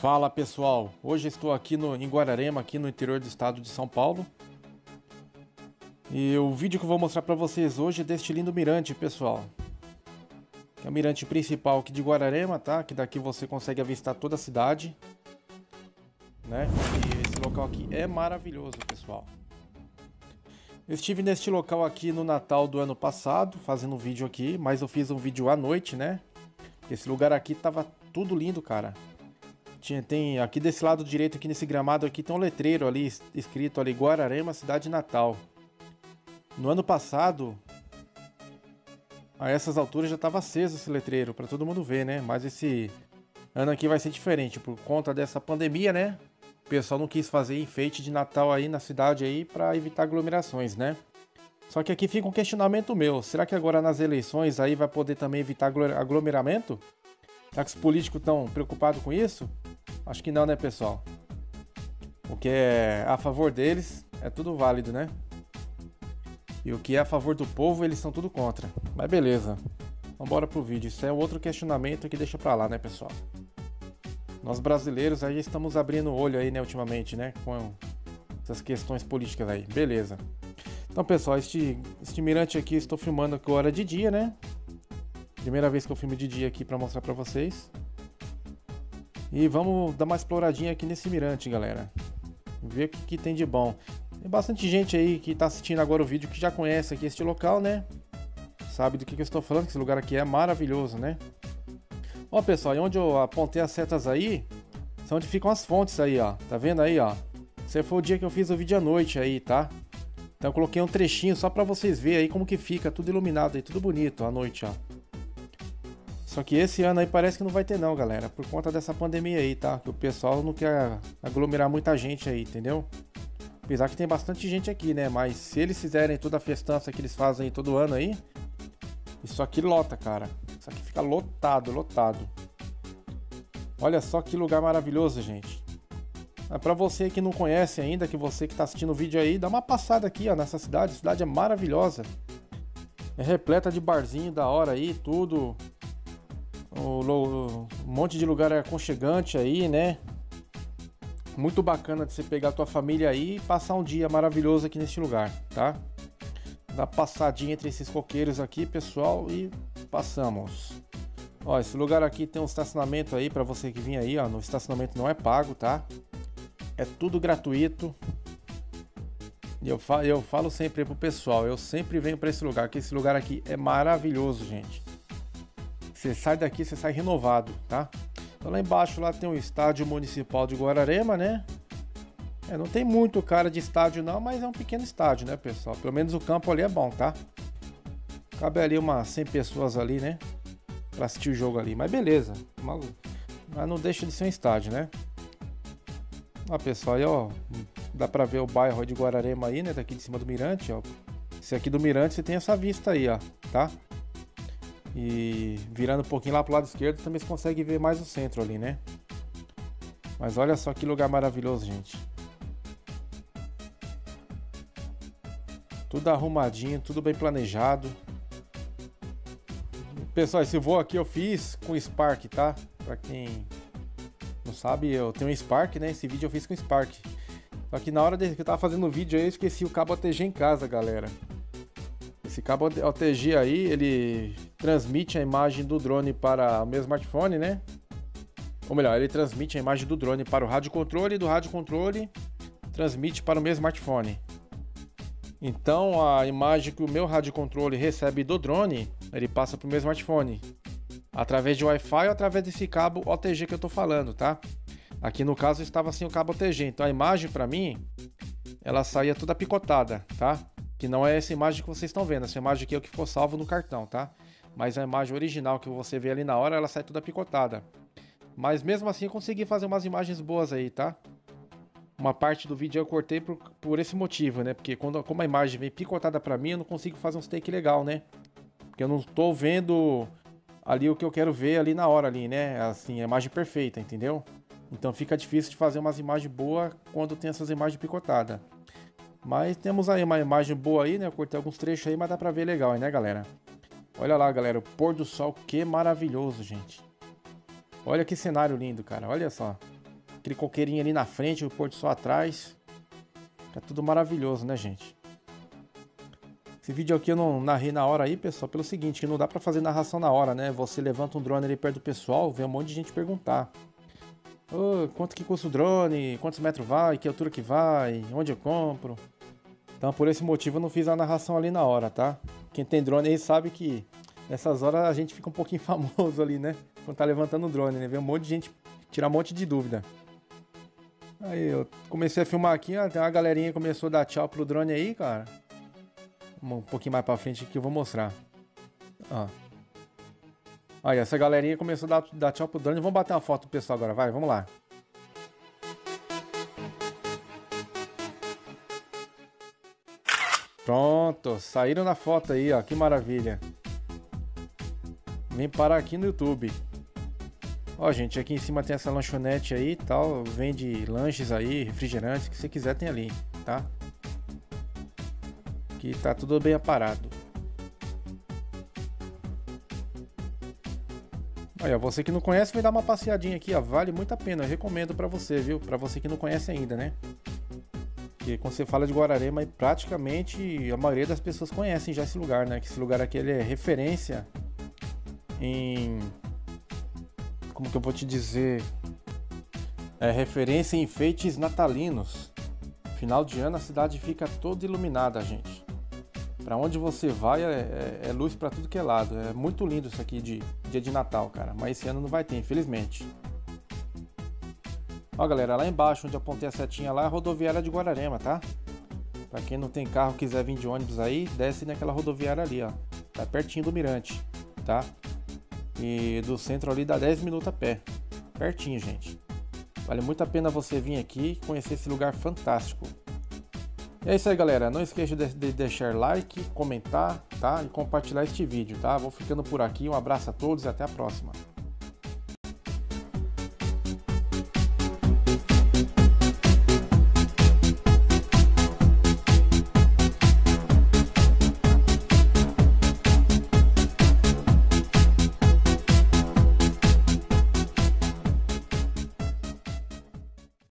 Fala pessoal, hoje estou aqui no, em Guararema, aqui no interior do estado de São Paulo. E o vídeo que eu vou mostrar para vocês hoje é deste lindo mirante, pessoal. É o mirante principal aqui de Guararema, tá? Que daqui você consegue avistar toda a cidade. Né? E esse local aqui é maravilhoso, pessoal. Eu estive neste local aqui no Natal do ano passado, fazendo um vídeo aqui, mas eu fiz um vídeo à noite, né? Esse lugar aqui tava tudo lindo, cara. Tinha, tem aqui desse lado direito, aqui nesse gramado aqui, tem um letreiro ali escrito ali Guararema, cidade natal. No ano passado, a essas alturas já estava aceso esse letreiro para todo mundo ver, né? Mas esse ano aqui vai ser diferente por conta dessa pandemia, né? O pessoal não quis fazer enfeite de Natal aí na cidade aí para evitar aglomerações, né? Só que aqui fica um questionamento meu. Será que agora nas eleições aí vai poder também evitar aglomeramento? Será que os políticos estão preocupados com isso? Acho que não, né, pessoal? O que é a favor deles é tudo válido, né? E o que é a favor do povo, eles são tudo contra. Mas beleza. Vambora pro vídeo. Isso é outro questionamento que deixa pra lá, né, pessoal? Nós brasileiros aí estamos abrindo o olho aí, né, ultimamente, né? Com essas questões políticas aí. Beleza. Então, pessoal, este, este mirante aqui estou filmando agora de dia, né? Primeira vez que eu filmo de dia aqui para mostrar para vocês. E vamos dar uma exploradinha aqui nesse mirante, galera. Ver o que, que, tem de bom. Tem bastante gente aí que está assistindo agora o vídeo que já conhece aqui este local, né? Sabe do que, que eu estou falando, que esse lugar aqui é maravilhoso, né? Ó, pessoal, e onde eu apontei as setas aí, são onde ficam as fontes aí, ó. Tá vendo aí, ó? Esse foi o dia que eu fiz o vídeo à noite aí, tá? Então eu coloquei um trechinho só para vocês verem aí como que fica, tudo iluminado aí, tudo bonito à noite, ó. Só que esse ano aí parece que não vai ter não, galera, por conta dessa pandemia aí, tá? Que o pessoal não quer aglomerar muita gente aí, entendeu? Apesar que tem bastante gente aqui, né? Mas se eles fizerem toda a festança que eles fazem todo ano aí, isso aqui lota, cara. Isso aqui fica lotado, lotado. Olha só que lugar maravilhoso, gente. É para você que não conhece ainda, que você que está assistindo o vídeo aí, dá uma passada aqui, ó, nessa cidade. A cidade é maravilhosa. É repleta de barzinho da hora aí, tudo um monte de lugar aconchegante aí, né? Muito bacana de você pegar a tua família aí e passar um dia maravilhoso aqui neste lugar, tá? Dá passadinha entre esses coqueiros aqui, pessoal, e passamos. Ó, esse lugar aqui tem um estacionamento aí para você que vinha aí, ó. No estacionamento não é pago, tá? É tudo gratuito. E eu falo, eu falo sempre pro pessoal, eu sempre venho para esse lugar, que esse lugar aqui é maravilhoso, gente. Você sai daqui, você sai renovado, tá? Então lá embaixo lá tem o estádio municipal de Guararema, né? É, não tem muito cara de estádio não, mas é um pequeno estádio, né, pessoal? Pelo menos o campo ali é bom, tá? Cabe ali umas 100 pessoas ali, né? Pra assistir o jogo ali, mas beleza. Mas não deixa de ser um estádio, né? Ó, pessoal, aí, ó, dá pra ver o bairro de Guararema aí, né? Daqui de cima do Mirante, ó. Esse aqui do Mirante você tem essa vista aí, ó, tá? E virando um pouquinho lá pro lado esquerdo também você consegue ver mais o centro ali, né? Mas olha só que lugar maravilhoso, gente. Tudo arrumadinho, tudo bem planejado. Pessoal, esse voo aqui eu fiz com Spark, tá? Pra quem não sabe, eu tenho um Spark, né? Esse vídeo eu fiz com Spark. Só que na hora que eu tava fazendo o vídeo aí, eu esqueci o cabo ATG em casa, galera. Esse cabo OTG aí, ele transmite a imagem do drone para o meu smartphone, né? Ou melhor, ele transmite a imagem do drone para o rádio controle e do rádio controle transmite para o meu smartphone. Então a imagem que o meu rádio controle recebe do drone, ele passa para o meu smartphone através de Wi-Fi ou através desse cabo OTG que eu estou falando, tá? Aqui no caso estava sem o cabo OTG, então a imagem para mim ela saía toda picotada, tá? que não é essa imagem que vocês estão vendo. Essa imagem aqui é o que ficou salvo no cartão, tá? Mas a imagem original que você vê ali na hora, ela sai toda picotada. Mas mesmo assim eu consegui fazer umas imagens boas aí, tá? Uma parte do vídeo eu cortei por, por esse motivo, né? Porque quando, como a imagem vem picotada pra mim, eu não consigo fazer um take legal, né? Porque eu não tô vendo ali o que eu quero ver ali na hora ali, né? Assim, a imagem perfeita, entendeu? Então fica difícil de fazer umas imagens boas quando tem essas imagens picotadas. Mas temos aí uma imagem boa aí, né? Eu cortei alguns trechos aí, mas dá pra ver legal né, galera? Olha lá, galera, o pôr do sol, que maravilhoso, gente. Olha que cenário lindo, cara, olha só. aquele coqueirinho ali na frente, o pôr do sol atrás. Fica tudo maravilhoso, né, gente? Esse vídeo aqui eu não narrei na hora aí, pessoal, pelo seguinte, que não dá para fazer narração na hora, né? Você levanta um drone ali perto do pessoal, vê um monte de gente perguntar. Oh, quanto que custa o drone? Quantos metros vai? Que altura que vai? Onde eu compro? Então, por esse motivo, eu não fiz a narração ali na hora, tá? Quem tem drone aí sabe que nessas horas a gente fica um pouquinho famoso ali, né? Quando tá levantando o drone, né? Vê um monte de gente tirar um monte de dúvida. Aí eu comecei a filmar aqui, ó, tem uma galerinha que começou a dar tchau pro drone aí, cara. Um pouquinho mais pra frente aqui eu vou mostrar. Ó. Olha, essa galerinha começou a dar, dar tchau pro drone. Vamos bater uma foto do pessoal agora, vai, vamos lá. Pronto, saíram na foto aí, ó, que maravilha. Vem parar aqui no YouTube. Ó, gente, aqui em cima tem essa lanchonete aí tal. Vende lanches aí, refrigerantes, que você quiser tem ali, tá? Que tá tudo bem aparado. Olha, você que não conhece, vem dar uma passeadinha aqui, ó. Vale muito a pena, eu recomendo para você, viu? Para você que não conhece ainda, né? Porque quando você fala de Guararema, praticamente a maioria das pessoas conhecem já esse lugar, né? Que esse lugar aqui ele é referência em como que eu vou te dizer? É referência em enfeites natalinos. Final de ano a cidade fica toda iluminada, gente. Para onde você vai é, é, é luz para tudo que é lado. É muito lindo isso aqui de dia de Natal, cara. Mas esse ano não vai ter, infelizmente. Ó, galera, lá embaixo onde apontei a setinha lá é a rodoviária de Guararema, tá? Para quem não tem carro quiser vir de ônibus aí, desce naquela rodoviária ali, ó. Tá pertinho do Mirante, tá? E do centro ali dá 10 minutos a pé. Pertinho, gente. Vale muito a pena você vir aqui conhecer esse lugar fantástico. E é isso aí, galera. Não esqueça de deixar like, comentar, tá? E compartilhar este vídeo, tá? Vou ficando por aqui. Um abraço a todos e até a próxima.